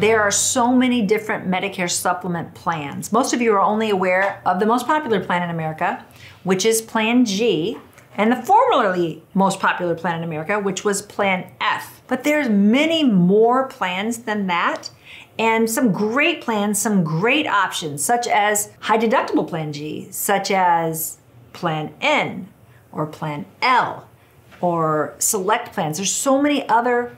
There are so many different Medicare supplement plans. Most of you are only aware of the most popular plan in America, which is Plan G, and the formerly most popular plan in America, which was Plan F. But there's many more plans than that and some great plans, some great options, such as high deductible Plan G, such as Plan N or Plan L or select plans. There's so many other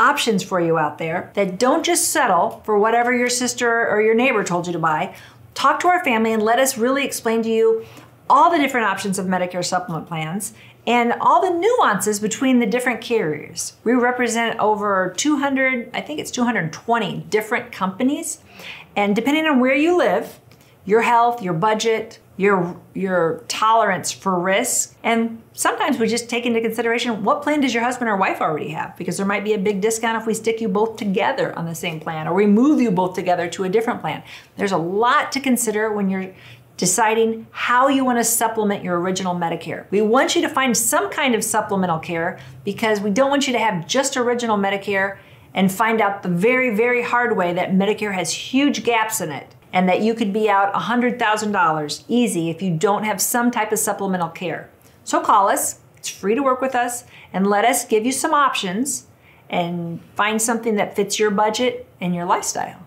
options for you out there that don't just settle for whatever your sister or your neighbor told you to buy. Talk to our family and let us really explain to you all the different options of Medicare supplement plans and all the nuances between the different carriers. We represent over 200, I think it's 220 different companies. And depending on where you live, your health, your budget, your your tolerance for risk, and sometimes we just take into consideration what plan does your husband or wife already have because there might be a big discount if we stick you both together on the same plan or we move you both together to a different plan. There's a lot to consider when you're deciding how you want to supplement your original Medicare. We want you to find some kind of supplemental care because we don't want you to have just original Medicare and find out the very, very hard way that Medicare has huge gaps in it and that you could be out $100,000 easy if you don't have some type of supplemental care. So call us, it's free to work with us, and let us give you some options and find something that fits your budget and your lifestyle.